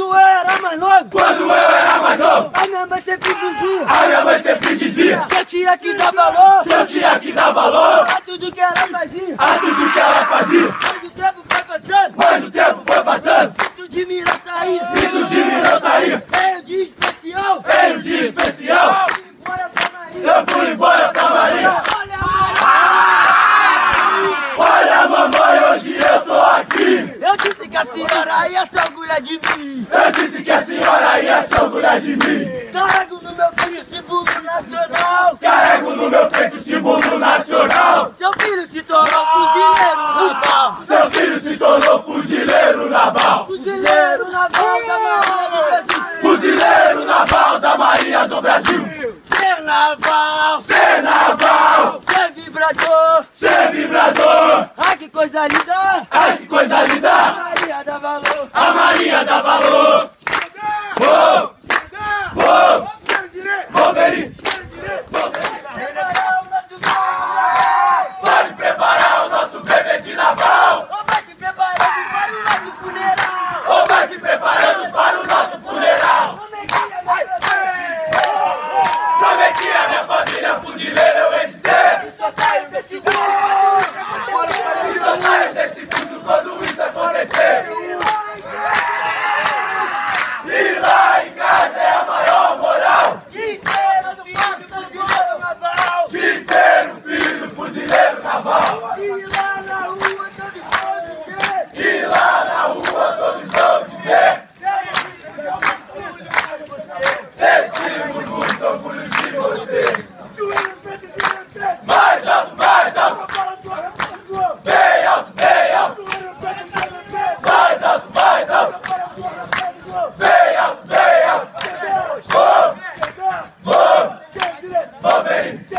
Quando eu era mais novo, Quando eu era mais novo, a minha mãe sempre dizia. A minha mãe sempre dizia. Que eu tinha que dar valor. Que eu tinha que dar valor. A tudo que ela fazia. a tudo que ela fazia. Mas o tempo foi passando, Mas o tempo foi passando, isso de mim não saía. isso de mim Eu disse que a senhora ia se orgulhar de mim. Eu disse que a senhora ia se orgulhar de mim. Carrego no meu peito símbolo nacional. Carrego no meu peito o símbolo nacional. Seu filho se tornou fuzileiro naval. Seu filho se tornou fuzileiro naval. Fuzileiro naval da Marinha do Brasil. Fuzileiro naval da Marinha do Brasil. Ser naval, Ser naval, ser vibrador. ser vibrador. Ai que coisa linda. Ai que coisa linda, minha família fuzileira, eu ser. E só saio desse Vou,